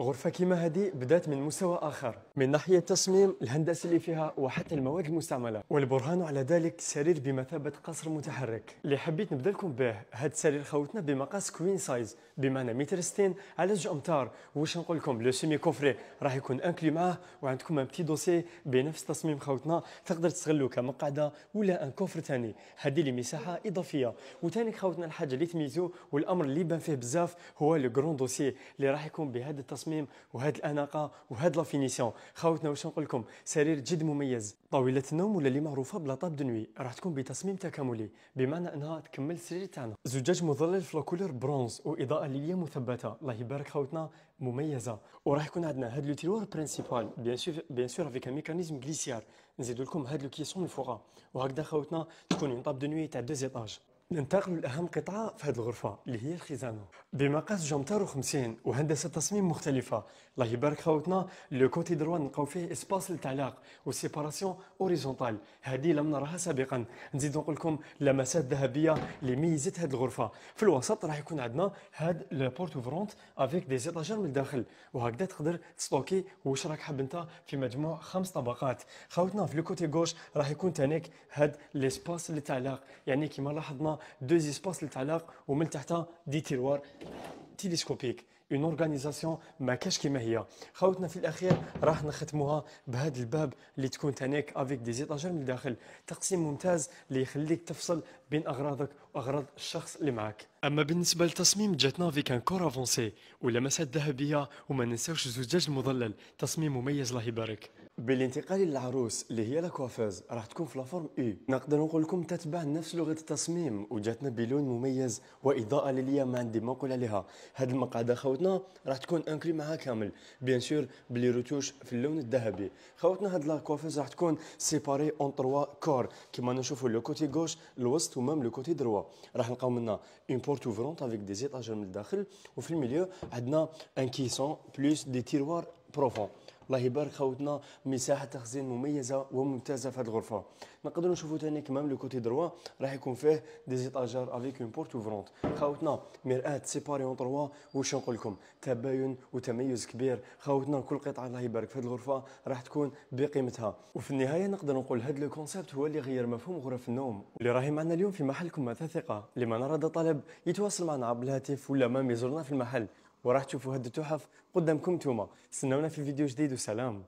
غرفة كيما هذه بدات من مستوى آخر من ناحية التصميم الهندسة اللي فيها وحتى المواد المستعملة والبرهان على ذلك سرير بمثابة قصر متحرك. اللي حبيت نبدأ لكم به هذا السرير خوتنا بمقاس queen size بمعنى متر 60 على جوج أمتار. واش نقول لكم؟ le sommier coffré راح يكون inclus معاه وعندكم un petit dossier بنفس تصميم خوتنا تقدر تستغلو كمقعدة ولا un coffre ثاني هذه لي مساحة إضافية. وثاني خوتنا الحاجة اللي تميزو والأمر اللي بان فيه بزاف هو le grand dossier اللي راح يكون بهذا التصميم وهذه الأناقة وهذا la finition. خوتنا واش نقول لكم؟ سرير جد مميز. طاولة النوم ولا اللي معروفة ب la table de nuit راح تكون بتصميم تكاملي بمعنى إنها تكمل السرير تاعنا. زجاج مظلل في couleur bronze وإضاءة ليلية مثبتة. الله يبارك خوتنا مميزة. وراح يكون عندنا هذا le tiroir principal bien sûr bien sûr avec un mécanisme glissière نزيدو لكم هذا le caisson الفوق وهكذا خوتنا تكون une table de nuit تاع deux étages ننتقل لأهم قطعة في هذه الغرفة اللي هي الخزانة. بمقاس جمتار 50 وهندسة تصميم مختلفة. الله يبارك خوتنا le côté droit نلقاو فيه espace للتعلاق و séparation horizontale هذه لم نراها سابقا. نزيد نقول لكم لمسات ذهبية اللي ميزت هذه الغرفة. في الوسط راح يكون عندنا هاد le porte ouvrante avec des étagères من الداخل. وهكذا تقدر تستوكي واش راك حاب انت في مجموع خمس طبقات. خوتنا في le côté gauche راح يكون تانيك هاد l'espace للتعلاق يعني كما لاحظنا espace للتعلاق ومن تحتها des tiroirs télescopiques une organisation ما كاش كيما هي خوتنا في الاخير راح نختموها بهذا الباب اللي تكون تانيك avec des étagères من الداخل تقسيم ممتاز اللي يخليك تفصل بين اغراضك واغراض الشخص اللي معك اما بالنسبة للتصميم جاتنا avec un corps avancé ولمسات ذهبيه وما ننساوش الزجاج المظلل تصميم مميز الله يبارك بالانتقال للعروس اللي هي la coiffeuse راح تكون في la forme I. نقدر نقول لكم تتبع نفس لغة التصميم وجاتنا بلون مميز وإضاءة ليليه ما عندي ما نقول عليها. هذه المقعده خوتنا راح تكون inclus معها كامل bien sûr ب les retouches في اللون الذهبي. خوتنا هاد la coiffeuse راح تكون séparée en trois corps كيما نشوفوا le côté gauche الوسط و même le côté droit راح نلقاو منا une porte ouvrante avec des étagères من الداخل وفي الميليو عندنا un caisson plus des tiroirs profonds الله يبارك خوتنا مساحة تخزين مميزة وممتازة في هذه الغرفة. نقدروا نشوفوا ثاني كمان le côté droit راح يكون فيه des étagères avec une porte ouvrante خوتنا مرآة séparée en trois واش نقول لكم؟ تباين وتميز كبير. خوتنا كل قطعة الله يبارك في هذه الغرفة راح تكون بقيمتها. وفي النهاية نقدر نقول هذا le concept هو اللي غير مفهوم غرف النوم. اللي راهي معنا اليوم في محلكم مع ثقة؟ لمن أراد طلب يتواصل معنا عبر الهاتف ولا ما يزورنا في المحل. وراح تشوفوا هاد التحف قدامكم نتوما. استنونا في فيديو جديد وسلام.